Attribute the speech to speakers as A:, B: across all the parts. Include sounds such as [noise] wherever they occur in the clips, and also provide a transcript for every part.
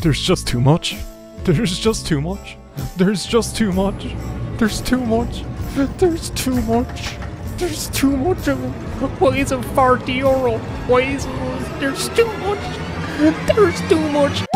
A: There's just too much. There's just too much. There's just too much. There's too much. There's too much. There's too much of it. Why is it 40 euro? Why is it? There's too much. There's too much.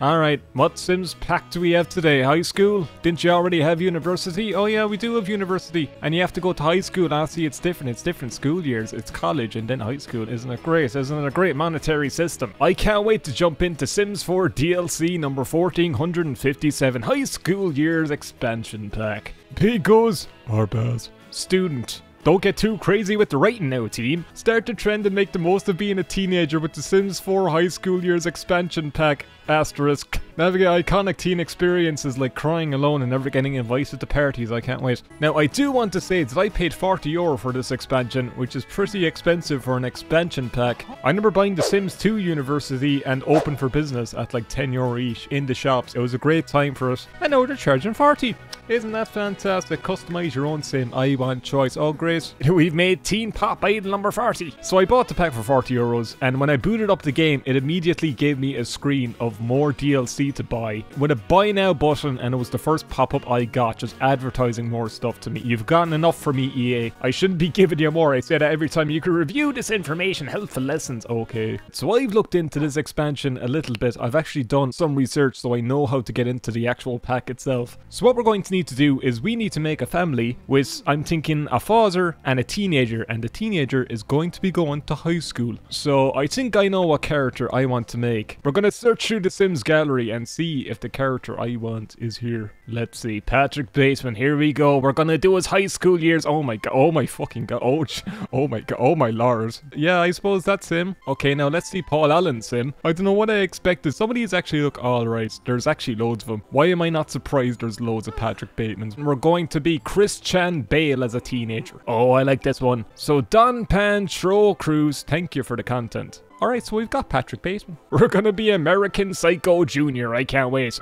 A: Alright, what Sims pack do we have today? High school? Didn't you already have university? Oh yeah, we do have university. And you have to go to high school. I see it's different. It's different school years. It's college and then high school. Isn't it great? Isn't it a great monetary system? I can't wait to jump into Sims 4 DLC number 1457 High School Years Expansion Pack. Big goes Arbaz. Student. Don't get too crazy with the rating now, team. Start the trend and make the most of being a teenager with the Sims 4 High School Years expansion pack. Asterisk. Navigate iconic teen experiences like crying alone and never getting invited to parties. I can't wait. Now, I do want to say that I paid 40 euro for this expansion, which is pretty expensive for an expansion pack. I remember buying The Sims 2 University and Open for Business at like 10 euro each in the shops. It was a great time for us. And now they're charging 40. Isn't that fantastic? Customize your own sim. I want choice. Oh, great. [laughs] We've made Teen Pop Idol number 40. So I bought the pack for 40 euros, and when I booted up the game, it immediately gave me a screen of more DLC to buy with a buy now button, and it was the first pop up I got, just advertising more stuff to me. You've gotten enough from me, EA. I shouldn't be [laughs] giving you more. I say that every time you can review this information, helpful lessons. Okay. So I've looked into this expansion a little bit. I've actually done some research so I know how to get into the actual pack itself. So what we're going to need to do is we need to make a family with, I'm thinking, a father and a teenager, and the teenager is going to be going to high school. So I think I know what character I want to make. We're going to search through the Sims gallery and see if the character I want is here. Let's see. Patrick Bateman, here we go. We're to do his high school years. Oh my god. Oh my fucking god. Oh, oh my god. Oh my lord. Yeah, I suppose that's him. Okay, now let's see Paul Allen sim. I don't know what I expected. Some of these actually look alright. There's actually loads of them. Why am I not surprised there's loads of Patrick Batemans? We're going to be Chris Christian Bale as a teenager. Oh, I like this one. So Don Pan Tro Cruz, thank you for the content. Alright, so we've got Patrick Bateman. [laughs] We're gonna be American Psycho Jr. I can't wait.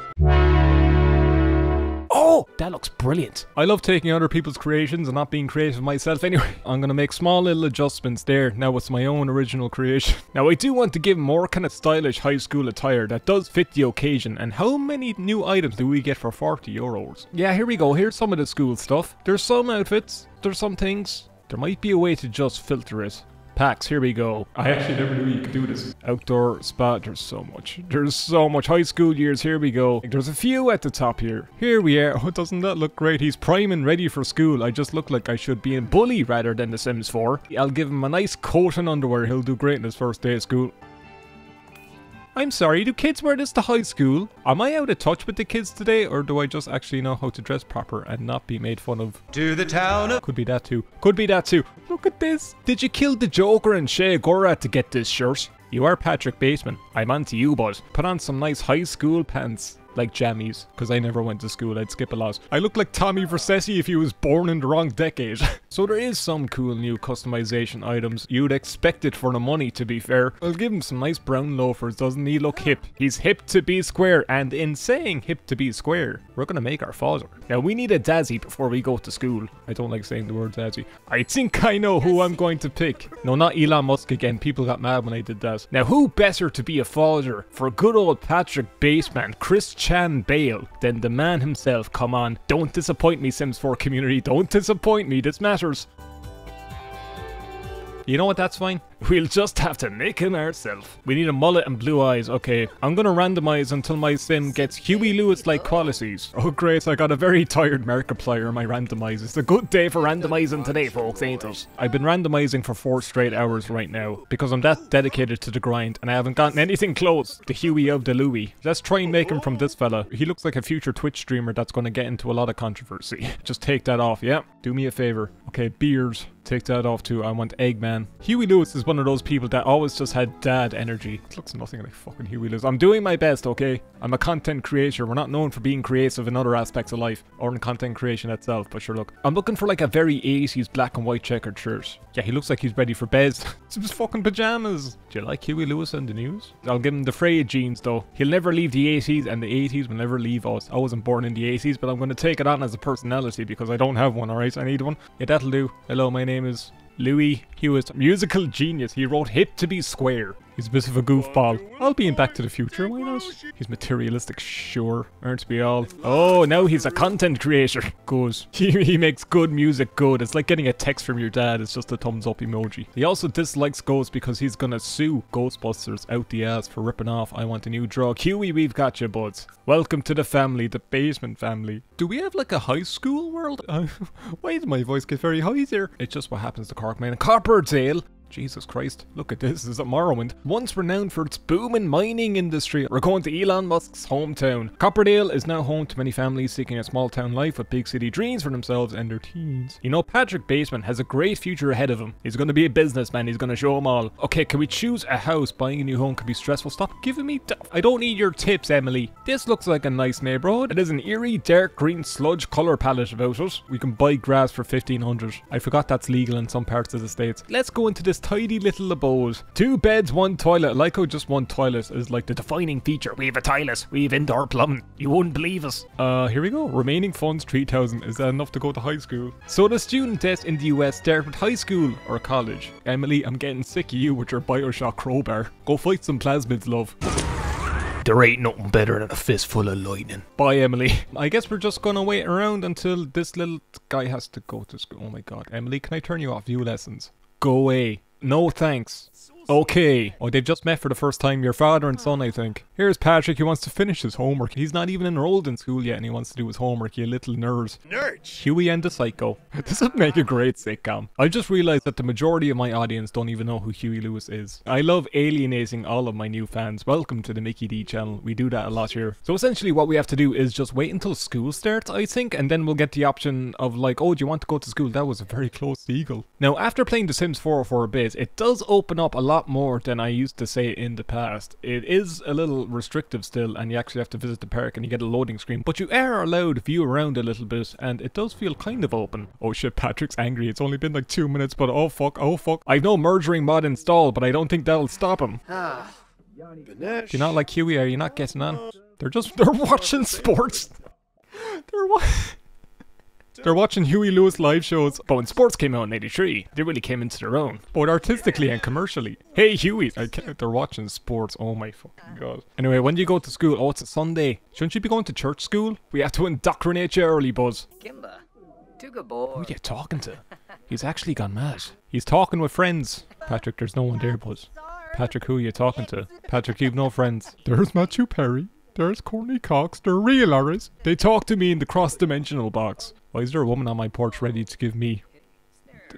A: Oh, that looks brilliant. I love taking other people's creations and not being creative myself anyway. [laughs] I'm gonna make small little adjustments there. Now it's my own original creation. [laughs] Now I do want to give more kind of stylish high school attire that does fit the occasion. And how many new items do we get for 40 euros? Yeah, here we go. Here's some of the school stuff. There's some outfits. There's some things. There might be a way to just filter it. Packs, here we go. I actually never knew you could do this. Outdoor spot, there's so much. There's so much. High school years, here we go. There's a few at the top here. Here we are. Oh, doesn't that look great? He's prime and ready for school. I just look like I should be in Bully rather than The Sims 4. I'll give him a nice coat and underwear. He'll do great in his first day of school. I'm sorry, do kids wear this to high school? Am I out of touch with the kids today, or do I just actually know how to dress proper and not be made fun of?
B: To the town of
A: Could be that too. Could be that too. Look at this. Did you kill the Joker and Shea Gora to get this shirt? You are Patrick Bateman. I'm on to you, bud. Put on some nice high school pants. Like jammies, because I never went to school, I'd skip a lot. I look like Tommy Vercetti if he was born in the wrong decade. [laughs] so there is some cool new customization items. You'd expect it for the money, to be fair. I'll give him some nice brown loafers, doesn't he look hip? He's hip to be square, and in saying hip to be square, we're gonna make our father. Now we need a Dazzy before we go to school. I don't like saying the word Dazzy. I think I know who I'm going to pick. No, not Elon Musk again. People got mad when I did that. Now who better to be a father for good old Patrick Baseman, Christian Bale, than the man himself? Come on, don't disappoint me, Sims 4 community. Don't disappoint me. This matters. You know what, that's fine. We'll just have to make him ourselves. We need a mullet and blue eyes. Okay, I'm gonna randomize until my sim gets Huey Lewis-like qualities. Oh great, I got a very tired Markiplier in my randomize. It's a good day for randomizing today, folks, ain't it? I've been randomizing for four straight hours right now because I'm that dedicated to the grind and I haven't gotten anything close to Huey of the Louie. Let's try and make him from this fella. He looks like a future Twitch streamer that's gonna get into a lot of controversy. [laughs] Just take that off, yeah? Do me a favor. Okay, beard. Take that off too. I want Eggman. Huey Lewis is one of those people that always just had dad energy. It looks nothing like fucking Huey Lewis. I'm doing my best, okay? I'm a content creator. We're not known for being creative in other aspects of life or in content creation itself, but sure, look. I'm looking for like a very 80s black and white checkered shirt. Yeah, he looks like he's ready for bed. [laughs] it's his fucking pajamas. Do you like Huey Lewis and the news? I'll give him the frayed jeans though. He'll never leave the 80s and the 80s will never leave us. I wasn't born in the 80s, but I'm going to take it on as a personality because I don't have one, alright? I need one. Yeah, that'll do. Hello, my name is Louis Hewitt, musical genius. He wrote Hip to be Square. He's a bit of a goofball. I'll be in Back to the Future, why not? He's materialistic, sure. Aren't we all? Oh, now he's a content creator. Good. [laughs] He, he makes good music good. It's like getting a text from your dad. It's just a thumbs up emoji. He also dislikes ghosts because he's gonna sue Ghostbusters out the ass for ripping off I Want a New Drug. Huey, we've got you, buds. Welcome to the family, the basement family. Do we have like a high school world? Uh, [laughs] why did my voice get very high there? It's just what happens to Corkman Corkman. Copperdale! Jesus Christ, look at this, is it Morrowind? Once renowned for its booming mining industry, we're going to Elon Musk's hometown. Copperdale is now home to many families seeking a small town life with big city dreams for themselves and their teens. You know, Patrick Baseman has a great future ahead of him. He's going to be a businessman, he's going to show them all. Okay, can we choose a house? Buying a new home can be stressful. Stop giving me... I don't need your tips, Emily. This looks like a nice neighborhood. It is an eerie, dark green sludge color palette about it. We can buy grass for 1500 I forgot that's legal in some parts of the states. Let's go into this tidy little abode. Two beds, one toilet. I like how just one toilet is like the defining feature. We have a toilet. We have indoor plumbing. You wouldn't believe us. Uh, here we go. Remaining funds 3000 Is that enough to go to high school? So the student debt in the US start with high school or college. Emily, I'm getting sick of you with your Bioshock crowbar. Go fight some plasmids, love.
C: There ain't nothing better than a fistful of lightning.
A: Bye, Emily. [laughs] I guess we're just gonna wait around until this little guy has to go to school. Oh my god. Emily, can I turn you off view lessons? Go away. No thanks. Okay. Oh, they've just met for the first time. Your father and son, I uh-huh. think. Here's Patrick. He wants to finish his homework. He's not even enrolled in school yet, and he wants to do his homework. You little nerd.
B: Nerd.
A: Huey and the Psycho. [laughs] This would make a great sitcom. I just realized that the majority of my audience don't even know who Huey Lewis is. I love alienating all of my new fans. Welcome to the Mickey D channel. We do that a lot here. So essentially what we have to do is just wait until school starts, I think, and then we'll get the option of like, oh, do you want to go to school? That was a very close eagle. Now, after playing The Sims 4 for a bit, it does open up a lot more than I used to say in the past. It is a little restrictive still, and you actually have to visit the park and you get a loading screen, but you are allowed to view around a little bit, and it does feel kind of open. Oh shit, Patrick's angry. It's only been like two minutes, but oh fuck, oh fuck. I've no murdering mod installed, but I don't think that'll stop him. Ah.
B: Ganesh.
A: Do you not like Huey? Are you not getting on? They're just they're [laughs] watching sports. They're wa- They're watching Huey Lewis live shows. But when sports came out in '83, they really came into their own, both artistically and commercially. Hey Huey, I can't, they're watching sports. Oh my fucking god. Anyway, when do you go to school? Oh, it's a Sunday. Shouldn't you be going to church school? We have to indoctrinate you early, Buzz.
D: Kimber, too good boy.
A: Who are you talking to? He's actually gone mad. [laughs] He's talking with friends. Patrick, there's no one there, Buzz. Patrick, who are you talking to? Patrick, you've no friends. There's Matthew Perry. There's Courteney Cox. They're real, Aris. They talk to me in the cross-dimensional box. Why is there a woman on my porch ready to give me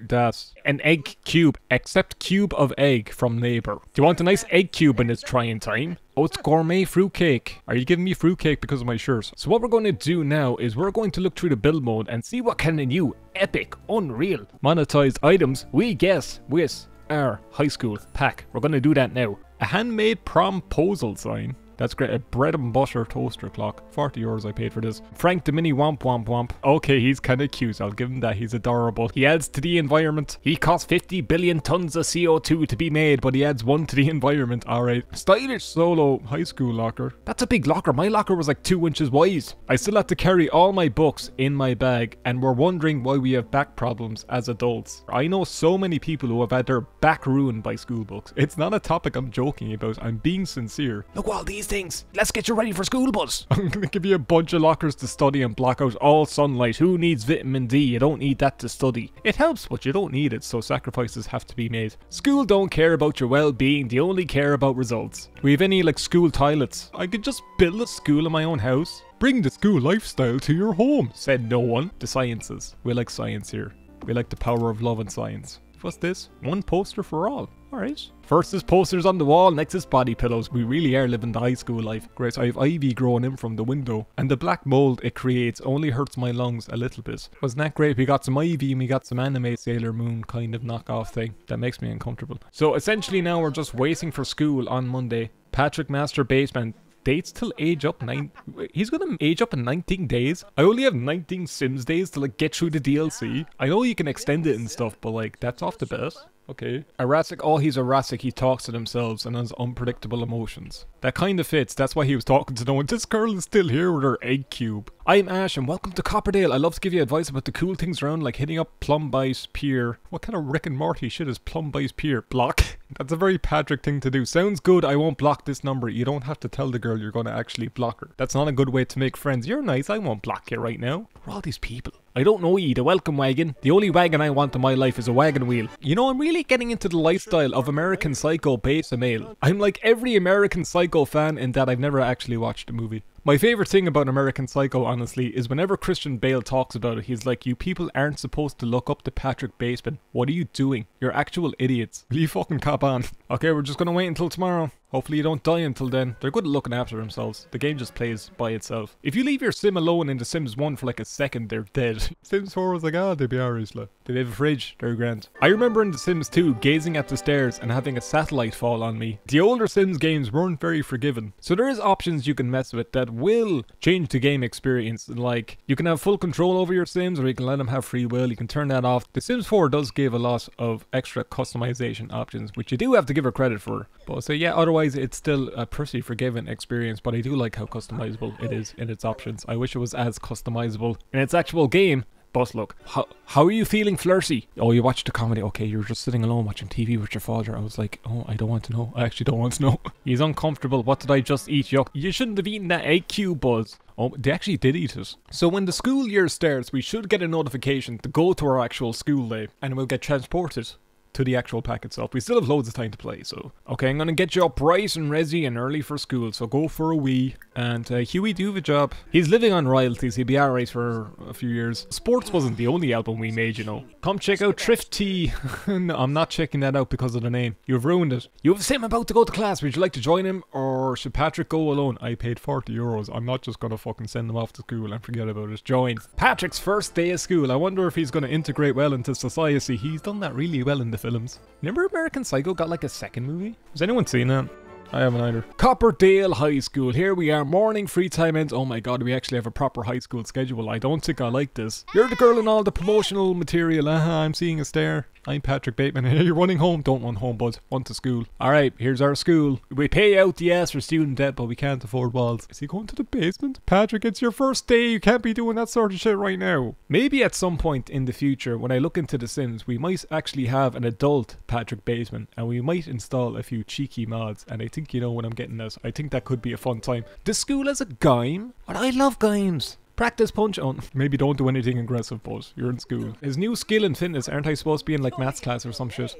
A: that? An egg cube. Accept cube of egg from neighbor. Do you want a nice egg cube in this trying time? Oh, it's gourmet fruitcake. Are you giving me fruitcake because of my shirt? So what we're going to do now is we're going to look through the build mode and see what kind of new, epic, unreal, monetized items we get with our high school pack. We're going to do that now. A handmade promposal sign. That's great. A bread and butter toaster clock. 40 euros I paid for this. Frank the mini womp womp womp. Okay, he's kind of cute. I'll give him that. He's adorable. He adds to the environment. He costs 50 billion tons of CO2 to be made, but he adds one to the [laughs] environment. Alright. Stylish solo high school locker. That's a big locker. My locker was like two inches wide. I still have to carry all my books in my bag, and we're wondering why we have back problems as adults. I know so many people who have had their back ruined by school books. It's not a topic I'm joking about. I'm being sincere. Look, all these things. Let's get you ready for school, buzz. [laughs] I'm gonna give you a bunch of lockers to study and block out all sunlight. Who needs vitamin D? You don't need that to study. It helps, but you don't need it, so sacrifices have to be made. School don't care about your well-being. They only care about results. We have any like school toilets? I could just build a school in my own house. Bring the school lifestyle to your home, said no one. The sciences. We like science here. We like the power of love and science. What's this? One poster for all. Alright. First is posters on the wall, next is body pillows. We really are living the high school life. Great, I have ivy growing in from the window. And the black mold it creates only hurts my lungs a little bit. Wasn't that great? We got some ivy and we got some anime Sailor Moon kind of knockoff thing. That makes me uncomfortable. So essentially now we're just waiting for school on Monday. Patrick Master Baseman dates till age up nine. He's gonna age up in 19 days. I only have 19 Sims days to like get through the DLC. I know you can extend it and stuff, but like that's off the bat. Okay. Erratic, oh, he's erratic. He talks to themselves and has unpredictable emotions. That kind of fits. That's why he was talking to no one. This girl is still here with her egg cube. I'm Ash and welcome to Copperdale. I love to give you advice about the cool things around, like hitting up Plumbite Pier. What kind of Rick and Morty shit is Plumbite Pier? Block? [laughs] That's a very Patrick thing to do. Sounds good. I won't block this number. You don't have to tell the girl you're going to actually block her. That's not a good way to make friends. You're nice. I won't block you right now. Who are all these people? I don't know ye, the welcome wagon. The only wagon I want in my life is a wagon wheel. You know, I'm really getting into the lifestyle of American Psycho beta male. I'm like every American Psycho fan in that I've never actually watched a movie. My favourite thing about American Psycho, honestly, is whenever Christian Bale talks about it, he's like, You people aren't supposed to look up to Patrick Baseman. What are you doing? You're actual idiots. Will you fucking cop on? [laughs] Okay, we're just gonna wait until tomorrow. Hopefully you don't die until then. They're good at looking after themselves. The game just plays by itself. If you leave your sim alone in The Sims 1 for like a second, they're dead. [laughs] Sims 4 was like, ah, they'd be alright, like. They have a fridge, they're grand. I remember in The Sims 2 gazing at the stairs and having a satellite fall on me. The older Sims games weren't very forgiving. So there is options you can mess with that will change the game experience. Like, you can have full control over your Sims or you can let them have free will. You can turn that off. The Sims 4 does give a lot of extra customization options, which you do have to give her credit for. But so yeah, otherwise it's still a pretty forgiving experience, but I do like how customizable it is in its options. I wish it was as customizable in its actual game. But look, how, how are you feeling, Flirty? Oh, you watched the comedy. Okay, you're just sitting alone watching TV with your father. I was like, oh, I don't want to know. I actually don't want to know. [laughs] He's uncomfortable. What did I just eat? Yuck. You shouldn't have eaten that AQ Buzz. Oh, they actually did eat it. So when the school year starts, we should get a notification to go to our actual school day, and we'll get transported to the actual pack itself. We still have loads of time to play, so. Okay, I'm gonna get you up bright and resi and early for school, so go for a wee. And uh, Huey, do the job. He's living on royalties, he'll be alright for a few years. Sports wasn't the only album we made, you know. Come check out Thrift Tea. [laughs] no, I'm not checking that out because of the name. You've ruined it. You have Sim about to go to class. Would you like to join him, or should Patrick go alone? I paid 40 euros. I'm not just gonna fucking send him off to school and forget about it. Join. Patrick's first day of school. I wonder if he's gonna integrate well into society. He's done that really well in the films. Remember American Psycho got like a second movie? Has anyone seen that? I haven't either. Copperdale High School. Here we are. Morning free time ends. Oh my god, we actually have a proper high school schedule. I don't think I like this. You're the girl in all the promotional material. Uh -huh, I'm seeing a stare. I'm Patrick Bateman. [laughs] You're running home. Don't run home, bud. Run to school. Alright, here's our school. We pay out the ass for student debt, but we can't afford walls. Is he going to the basement? Patrick, it's your first day. You can't be doing that sort of shit right now. Maybe at some point in the future, when I look into The Sims, we might actually have an adult Patrick Bateman, and we might install a few cheeky mods. And I think you know what I'm getting at. I think that could be a fun time. The school as a game? But I love games. Practice punch on. Oh, [laughs] maybe don't do anything aggressive, but you're in school. His new skill in fitness, aren't I supposed to be in like maths class or some shit?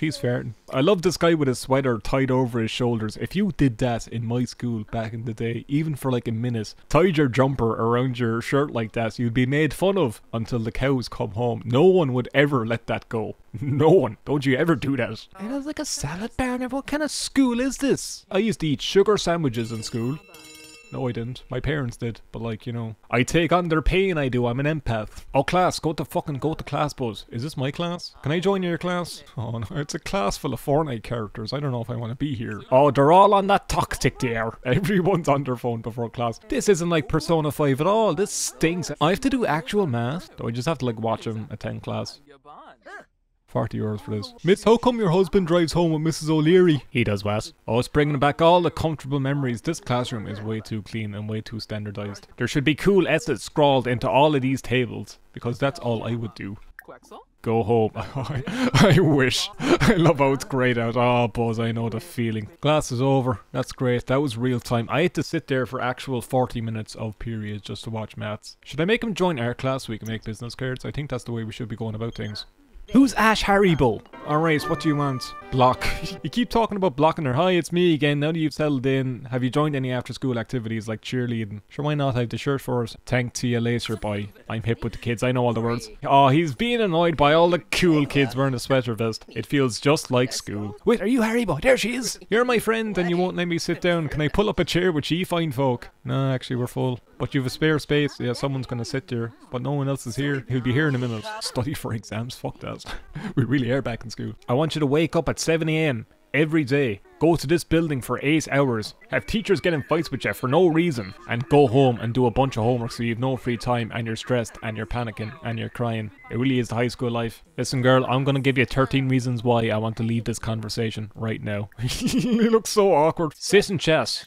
A: She's farting. I love this guy with his sweater tied over his shoulders. If you did that in my school back in the day, even for like a minute, tied your jumper around your shirt like that, you'd be made fun of until the cows come home. No one would ever let that go. [laughs] No one. Don't you ever do that. It is like a salad bar. What kind of school is this? I used to eat sugar sandwiches in school. No, I didn't. My parents did. But like, you know, I take on their pain, I do. I'm an empath. Oh, class, go to fucking go to class, Buzz. Is this my class? Can I join your class? Oh, no, it's a class full of Fortnite characters. I don't know if I want to be here. Oh, they're all on that toxic there. [laughs] Everyone's on their phone before class. This isn't like Persona 5 at all. This stinks. I have to do actual math. Do I just have to like watch them attend class? 40 euros for this. Miss, how come your husband drives home with Mrs. O'Leary? He does what? Oh, it's bringing back all the comfortable memories. This classroom is way too clean and way too standardized. There should be cool S's scrawled into all of these tables, because that's all I would do. Go home. [laughs] I wish. I love how it's grayed out. Oh, Buzz, I know the feeling. Class is over. That's great. That was real time. I had to sit there for actual 40 minutes of periods just to watch maths. Should I make him join our class so we can make business cards? I think that's the way we should be going about things. Who's Ash Haribo? Alright, what do you want? Block. [laughs] you keep talking about blocking her. Hi, it's me again. Now that you've settled in, have you joined any after school activities like cheerleading? Sure, why not? I have the shirt for it. Thank to you later, boy. I'm hip with the kids. I know all the words. Oh, he's being annoyed by all the cool kids wearing a sweater vest. It feels just like school. Wait, are you Haribo? There she is. You're my friend and you won't let me sit down. Can I pull up a chair with ye fine folk? No, actually, we're full. But you've a spare space. Yeah, someone's gonna sit there. But no one else is here. He'll be here in a minute. Study for exams. Fuck that. [laughs] we really are back in school. I want you to wake up at 7am every day. Go to this building for 8 hours. Have teachers get in fights with you for no reason. And go home and do a bunch of homework so you have no free time and you're stressed and you're panicking and you're crying. It really is the high school life. Listen girl, I'm gonna give you 13 reasons why I want to leave this conversation right now. [laughs] you look so awkward. Sit in chess.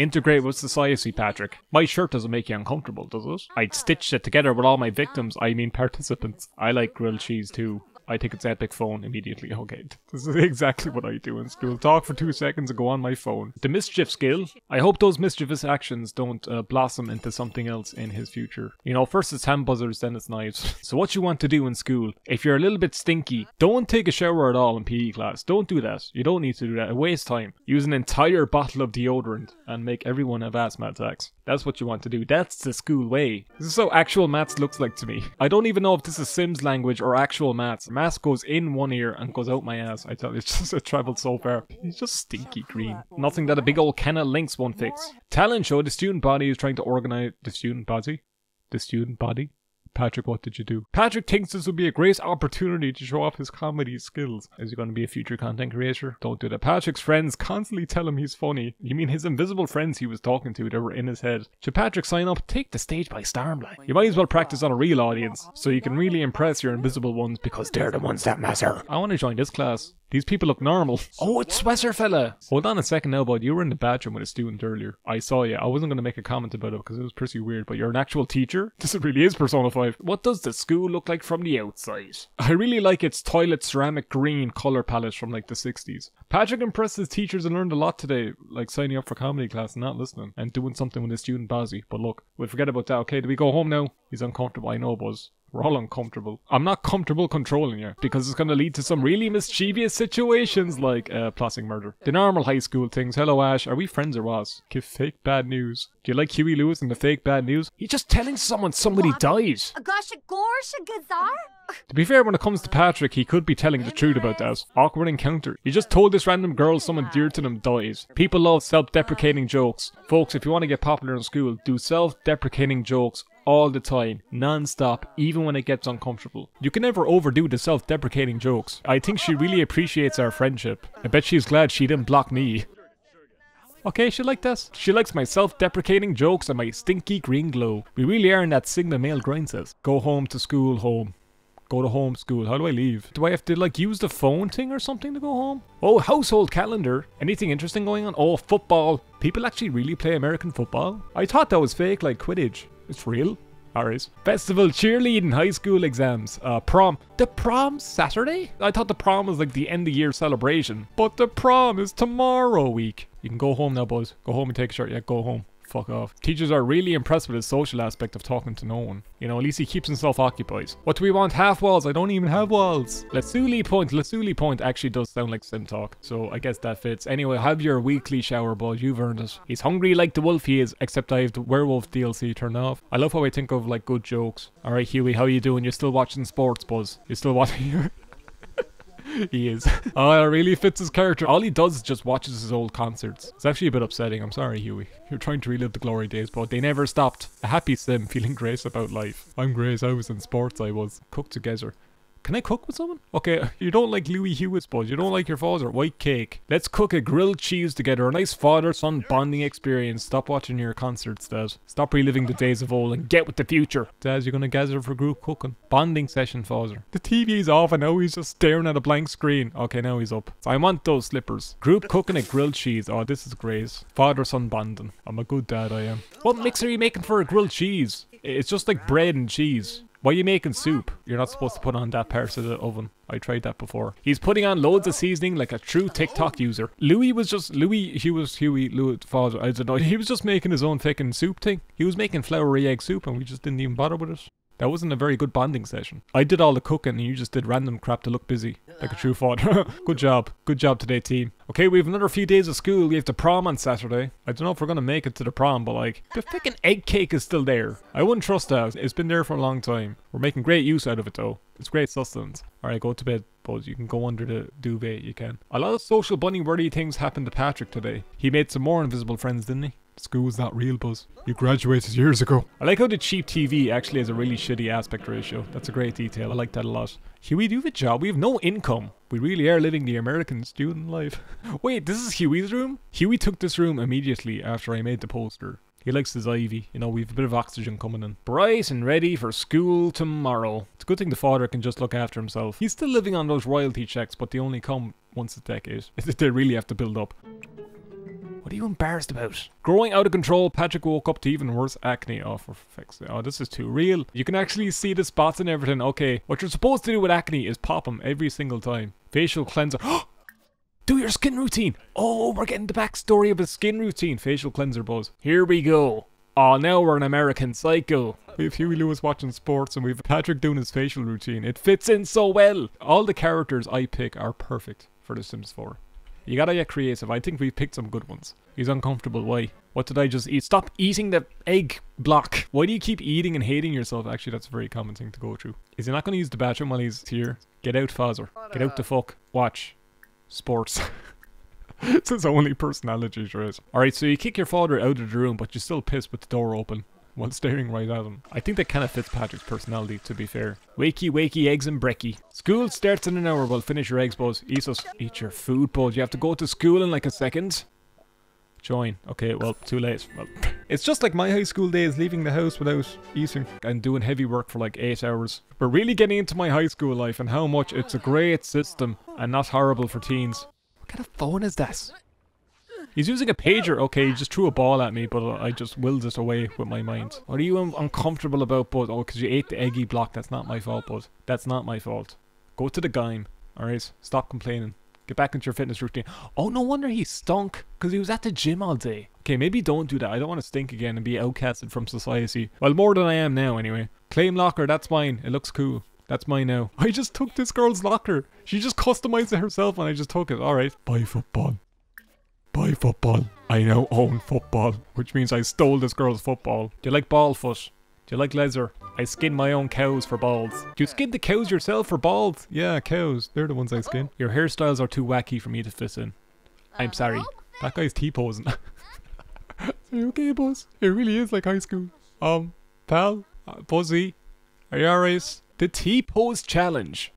A: Integrate with society, Patrick. My shirt doesn't make you uncomfortable, does it? I'd stitch it together with all my victims, I mean participants. I like grilled cheese too. I take its epic phone immediately. [laughs] Okay, this is exactly what I do in school. Talk for two seconds and go on my phone. The mischief skill. I hope those mischievous actions don't uh, blossom into something else in his future. You know, first it's hand buzzers, then it's knives. [laughs] So what you want to do in school, if you're a little bit stinky, don't take a shower at all in PE class. Don't do that. You don't need to do that. It wastes time. Use an entire bottle of deodorant and make everyone have asthma attacks. That's what you want to do. That's the school way. This is how actual maths looks like to me. I don't even know if this is Sims language or actual maths. Maths goes in one ear and goes out my ass. I tell you, [laughs] it's just it traveled so far. It's just stinky green. Nothing that a big old can of Lynx won't fix. Talent show. The student body is trying to organize the student body. The student body. Patrick, what did you do? Patrick thinks this would be a great opportunity to show off his comedy skills. Is he going to be a future content creator? Don't do that. Patrick's friends constantly tell him he's funny. You mean his invisible friends he was talking to that were in his head? Should Patrick sign up? Take the stage by storm. You might as well practice on a real audience so you can really impress your invisible ones because they're the ones that matter. I want to join this class. These people look normal. [laughs] Oh, it's Sweater fella. Hold on a second now, bud. You were in the bathroom with a student earlier. I saw you. I wasn't going to make a comment about it because it was pretty weird, but you're an actual teacher? [laughs] This really is Persona 5. What does the school look like from the outside? I really like its toilet ceramic green color palette from like the 60s. Patrick impressed his teachers and learned a lot today, like signing up for comedy class and not listening, and doing something with his student Bazzy. But look, we'll forget about that, okay? Do we go home now? He's uncomfortable, I know, Buzz. We're all uncomfortable. I'm not comfortable controlling you because it's going to lead to some really mischievous situations like uh, plotting murder. The normal high school things. Hello, Ash. Are we friends or what? Give fake bad news. Do you like Huey Lewis and the fake bad news? He's just telling someone somebody died.
D: Gosh, gosh, gazar. [laughs]
A: To be fair, when it comes to Patrick, he could be telling the truth about that. Awkward encounter. He just told this random girl someone dear to them dies. People love self-deprecating jokes. Folks, if you want to get popular in school, do self-deprecating jokes all the time, non-stop, even when it gets uncomfortable. You can never overdo the self-deprecating jokes. I think she really appreciates our friendship. I bet she's glad she didn't block me. Okay, she liked us. She likes my self-deprecating jokes and my stinky green glow. We really are in that Sigma male grind says. Go home to school, home. Go to home school. How do I leave? Do I have to like use the phone thing or something to go home? Oh, household calendar. Anything interesting going on? Oh, football. People actually really play American football? I thought that was fake, like Quidditch. It's real. Alright. Festival, cheerleading, high school exams, uh, prom. The prom Saturday? I thought the prom was like the end of year celebration. But the prom is tomorrow week. You can go home now, boys. Go home and take a shirt. Yeah, go home. Fuck off. Teachers are really impressed with his social aspect of talking to no one. You know, at least he keeps himself occupied. What do we want? Half walls? I don't even have walls. Lazuli Point. Lazuli Point actually does sound like sim talk. So I guess that fits. Anyway, have your weekly shower, bud. You've earned it. He's hungry like the wolf he is, except I have the werewolf DLC turned off. I love how I think of like good jokes. Alright, Huey, how you doing? You're still watching sports, Buzz. You're still [laughs] watching [laughs] he is. Oh, it really fits his character. All he does is just watches his old concerts. It's actually a bit upsetting. I'm sorry, Huey. You're trying to relive the glory days, but they never stopped. A happy sim [laughs] feeling grace about life. I'm Grace. I was in sports. I was. Cooked together. Can I cook with someone? Okay, [laughs] you don't like Louis Hewitt's bud. You don't like your father. White cake. Let's cook a grilled cheese together. A nice father-son bonding experience. Stop watching your concerts, Dad. Stop reliving the days of old and get with the future. Dad, you're gonna gather for group cooking. Bonding session, father. The TV's off and now he's just staring at a blank screen. Okay, now he's up. I want those slippers. Group cooking a grilled cheese. Oh, this is great. Father-son bonding. I'm a good dad, I am. What mix are you making for a grilled cheese? It's just like bread and cheese. Why are you making soup? You're not supposed to put on that part of the oven. I tried that before. He's putting on loads of seasoning like a true TikTok user. Louis was just Louis. He was Huey Louis father. I don't know. He was just making his own fucking soup thing. He was making floury egg soup, and we just didn't even bother with it. That wasn't a very good bonding session. I did all the cooking and you just did random crap to look busy. Like a true ah. father. [laughs] good job. Good job today, team. Okay, we have another few days of school. We have the prom on Saturday. I don't know if we're gonna make it to the prom, but like, the freaking egg cake is still there. I wouldn't trust that. It's been there for a long time. We're making great use out of it though. It's great sustenance. Alright, go to bed, Buzz. You can go under the duvet, you can. A lot of social bunny worthy things happened to Patrick today. He made some more invisible friends, didn't he? School's not real, Buzz. You graduated years ago. I like how the cheap TV actually has a really shitty aspect ratio. That's a great detail. I like that a lot. Huey, do you have a job? We have no income. We really are living the American student life. [laughs] Wait, this is Huey's room? Huey took this room immediately after I made the poster. He likes his ivy. You know, we've a bit of oxygen coming in. Bright and ready for school tomorrow. It's a good thing the father can just look after himself. He's still living on those royalty checks, but they only come once a decade. [laughs] they really have to build up. What are you embarrassed about? Growing out of control, Patrick woke up to even worse acne. Oh, for fuck's sake. Oh, this is too real. You can actually see the spots and everything. Okay, what you're supposed to do with acne is pop them every single time. Facial cleanser. [gasps] Do your skin routine. Oh, we're getting the backstory of his skin routine. Facial cleanser buzz. Here we go. Oh, now we're an American Psycho. We have Huey Lewis watching sports and we have Patrick doing his facial routine. It fits in so well. All the characters I pick are perfect for The Sims 4. You gotta get creative. I think we've picked some good ones. He's uncomfortable. Why? What did I just eat? Stop eating the egg block. Why do you keep eating and hating yourself? Actually, that's a very common thing to go through. Is he not going to use the bathroom while he's here? Get out, Fazer. Get out the fuck. Watch. Sports. [laughs] it's his only personality trait. Alright, so you kick your father out of the room, but you still piss with the door open while staring right at him. I think that kind of fits Patrick's personality, to be fair. Wakey, wakey, eggs and brekkie. School starts in an hour. Well, finish your eggs, Buzz. Eat, us. Eat your food, Buzz. You have to go to school in like a second. Join. Okay, well, too late. Well, [laughs] it's just like my high school days, leaving the house without eating and doing heavy work for like eight hours. We're really getting into my high school life and how much it's a great system and not horrible for teens. What kind of phone is that? He's using a pager. Okay, he just threw a ball at me, but I just willed it away with my mind. What are you un uncomfortable about, Bud? Oh, because you ate the eggy block. That's not my fault, Bud. That's not my fault. Go to the game. Alright? Stop complaining. Get back into your fitness routine. Oh, no wonder he stunk. Because he was at the gym all day. Okay, maybe don't do that. I don't want to stink again and be outcasted from society. Well, more than I am now, anyway. Claim locker, that's mine. It looks cool. That's mine now. [laughs] I just took this girl's locker. She just customized it herself and I just took it. Alright. Bye, football. Bye, football. I now own football, which means I stole this girl's football. Do you like ball foot? Do you like leather? I skin my own cows for balls. Do you skin the cows yourself for balls? Yeah, cows. They're the ones I skin. Your hairstyles are too wacky for me to fit in. I'm sorry. That guy's T-posing. [laughs] Are you okay, Buzz? It really is like high school. Um, pal? Uh, Buzzy? Are you alright? The T-pose challenge.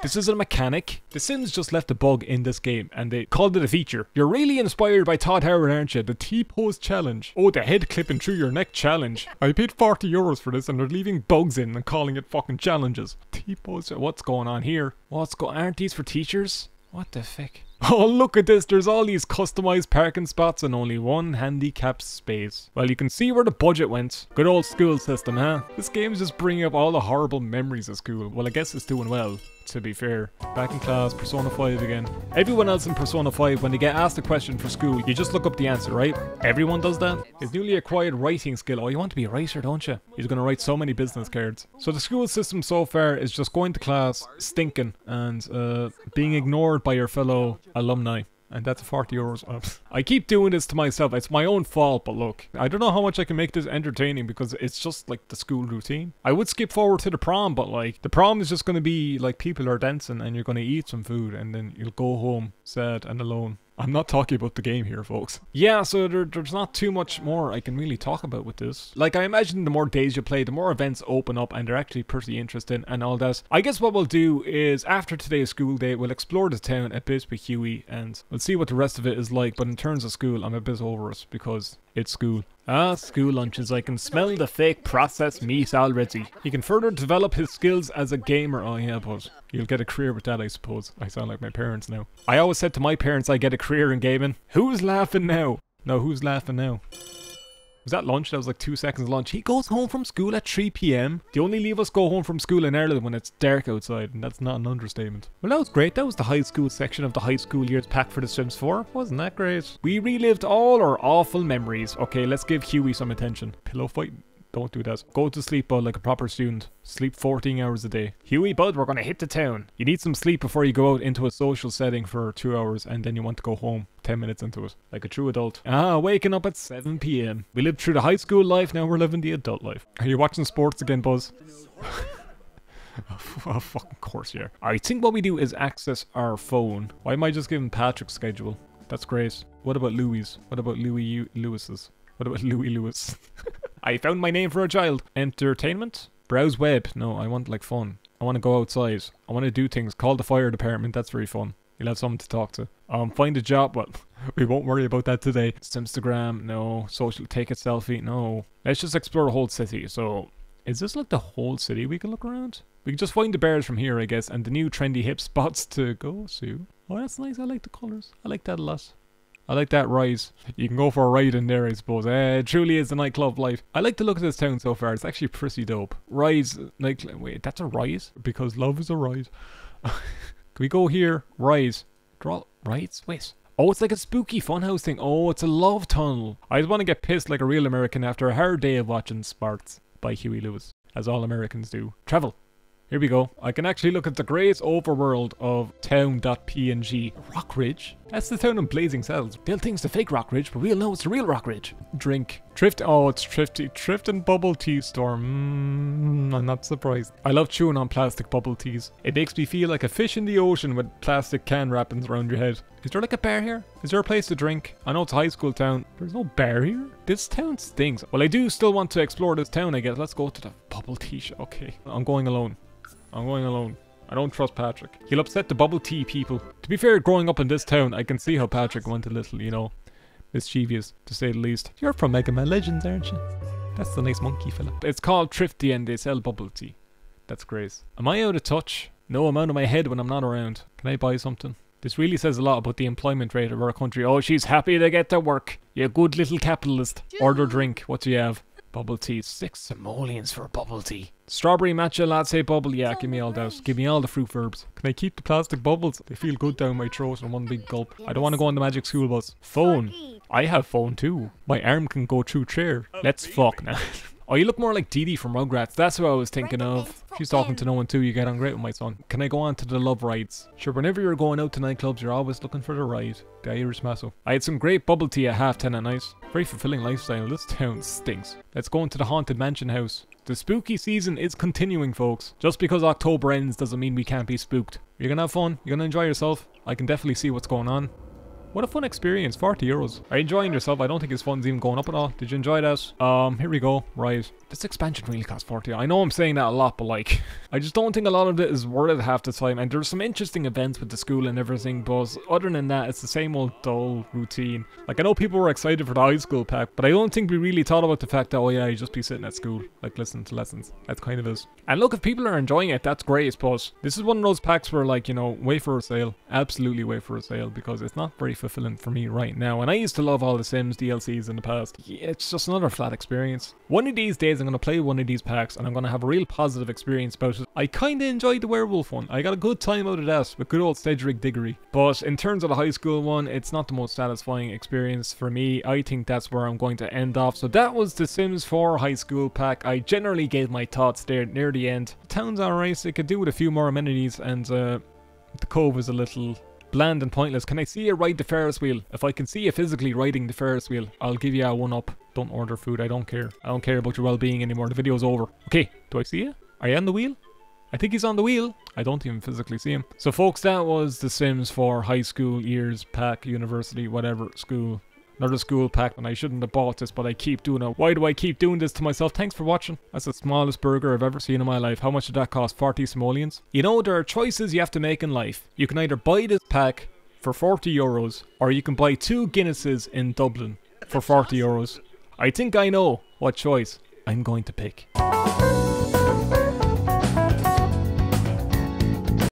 A: This isn't a mechanic. The Sims just left a bug in this game and they called it a feature. You're really inspired by Todd Howard, aren't you? The T-pose challenge. Oh, the head clipping through your neck challenge. [laughs] I paid 40 euros for this and they're leaving bugs in and calling it fucking challenges. T-pose, what's going on here? What's go- aren't these for teachers? What the fuck? [laughs] Oh, look at this. There's all these customized parking spots and only one handicapped space. Well, you can see where the budget went. Good old school system, huh? This game's just bringing up all the horrible memories of school. Well, I guess it's doing well, to be fair. Back in class, Persona 5 again. Everyone else in Persona 5, when they get asked a question for school, you just look up the answer, right? Everyone does that. His newly acquired writing skill. Oh, you want to be a writer, don't you? He's to write so many business cards. So the school system so far is just going to class, stinking, and uh, being ignored by your fellow alumni. And that's 40 euros. I keep doing this to myself. It's my own fault, but look. I don't know how much I can make this entertaining because it's just like the school routine. I would skip forward to the prom, but like the prom is just going to be like people are dancing and you're going to eat some food and then you'll go home sad and alone. I'm not talking about the game here, folks. Yeah, so there, there's not too much more I can really talk about with this. Like, I imagine the more days you play, the more events open up and they're actually pretty interesting and all that. I guess what we'll do is, after today's school day, we'll explore the town a bit with Huey and we'll see what the rest of it is like. But in terms of school, I'm a bit over it because it's school. Ah, school lunches. I can smell the fake processed meat already. He can further develop his skills as a gamer. Oh yeah, but you'll get a career with that, I suppose. I sound like my parents now. I always said to my parents I get a career in gaming. Who's laughing now? No, who's laughing now? Was that lunch? That was like two seconds lunch. He goes home from school at 3 p.m. They only leave us go home from school in Ireland when it's dark outside, and that's not an understatement. Well, that was great. That was the high school section of the high school years pack for The Sims 4. Wasn't that great? We relived all our awful memories. Okay, let's give Huey some attention. Pillow fight? Don't do that. Go to sleep, bud, like a proper student. Sleep 14 hours a day. Huey, bud, we're gonna hit the town. You need some sleep before you go out into a social setting for two hours and then you want to go home 10 minutes into it. Like a true adult. Ah, waking up at 7 p.m. We lived through the high school life, now we're living the adult life. Are you watching sports again, Buzz? [laughs] oh, fucking course, yeah. I think what we do is access our phone. Why am I just giving Patrick's schedule? That's great. What about Louis? What about Louis U- Lewis's? What about Louis Lewis? [laughs] I found my name for a child. Entertainment? Browse web. No, I want like fun. I want to go outside. I want to do things. Call the fire department. That's very fun. You'll have someone to talk to. Um, find a job. Well, [laughs] we won't worry about that today. It's Instagram. No. Social. Take a selfie. No. Let's just explore the whole city. So, is this like the whole city we can look around? We can just find the bears from here, I guess, and the new trendy hip spots to go to. Oh, that's nice. I like the colors. I like that a lot. I like that rise. You can go for a ride in there, I suppose. Uh, it truly is the nightclub life. I like the look of this town so far. It's actually pretty dope. Rise nightclub. Wait, that's a rise? Because love is a ride. [laughs] can we go here? Rise. Draw rides? Wait. Oh, it's like a spooky funhouse thing. Oh, it's a love tunnel. I just want to get pissed like a real American after a hard day of watching Sparks by Huey Lewis, as all Americans do. Travel. Here we go. I can actually look at the great overworld of town.png. Rockridge? That's the town in Blazing Saddles. They'll think it's the fake Rockridge, but we'll know it's the real Rockridge. Drink. Trift. Oh, it's Trifty. Trift and bubble tea Storm. Mmm, I'm not surprised. I love chewing on plastic bubble teas. It makes me feel like a fish in the ocean with plastic can wrappings around your head. Is there like a bar here? Is there a place to drink? I know it's a high school town. There's no bar here? This town stinks. Well, I do still want to explore this town, I guess. Let's go to the bubble tea shop. Okay. I'm going alone. I'm going alone. I don't trust Patrick. He'll upset the bubble tea people. To be fair, growing up in this town, I can see how Patrick went a little, you know, mischievous, to say the least. You're from Mega Man Legends, aren't you? That's the nice monkey fella. It's called Thrifty and they sell bubble tea. That's great. Am I out of touch? No, I'm out of my head when I'm not around. Can I buy something? This really says a lot about the employment rate of our country. Oh, she's happy to get to work. You good little capitalist. Order drink. What do you have? Bubble tea. Six simoleons for a bubble tea. Strawberry matcha latte bubble. Yeah, give me all those. Give me all the fruit verbs. Can I keep the plastic bubbles? They feel good down my throat in one big gulp. I don't want to go on the magic school bus. Phone. I have phone too. My arm can go through chair. Let's fuck now. [laughs] Oh, you look more like Dee Dee from Rugrats. That's who I was thinking of. She's talking to no one too. You get on great with my son. Can I go on to the love rides? Sure, whenever you're going out to nightclubs, you're always looking for the ride. The Irish Masso. I had some great bubble tea at half ten at night. Very fulfilling lifestyle. This town stinks. Let's go into the haunted mansion house. The spooky season is continuing, folks. Just because October ends doesn't mean we can't be spooked. You're gonna have fun. You're gonna enjoy yourself. I can definitely see what's going on. What a fun experience, 40 euros. Are you enjoying yourself? I don't think his fun's even going up at all. Did you enjoy that? Um, here we go. Right. This expansion really costs 40. I know I'm saying that a lot, but like, [laughs] I just don't think a lot of it is worth it half the time. And there's some interesting events with the school and everything, but other than that, it's the same old dull routine. Like, I know people were excited for the high school pack, but I don't think we really thought about the fact that, oh yeah, you just be sitting at school, like listening to lessons. That's kind of it. And look, if people are enjoying it, that's great, but this is one of those packs where like, you know, wait for a sale. Absolutely wait for a sale because it's not very fulfilling for me right now. And I used to love all the Sims DLCs in the past. It's just another flat experience. One of these days I'm going to play one of these packs and I'm going to have a real positive experience about it. I kind of enjoyed the werewolf one. I got a good time out of that with good old Cedric Diggory. But in terms of the high school one, it's not the most satisfying experience for me. I think that's where I'm going to end off. So that was the Sims 4 high school pack. I generally gave my thoughts there near the end. The town's alright. It could do with a few more amenities and uh, the cove is a little bland and pointless. Can I see you ride the Ferris wheel? If I can see you physically riding the Ferris wheel, I'll give you a one up. Don't order food, I don't care. I don't care about your well-being anymore. The video's over. Okay, do I see you? Are you on the wheel? I think he's on the wheel. I don't even physically see him. So folks, that was The Sims for high school years, pack, university, whatever, school. Another school pack, and I shouldn't have bought this, but I keep doing it. Why do I keep doing this to myself? Thanks for watching. That's the smallest burger I've ever seen in my life. How much did that cost? 40 simoleons? You know, there are choices you have to make in life. You can either buy this pack for 40 euros, or you can buy two Guinnesses in Dublin for 40 euros. I think I know what choice I'm going to pick.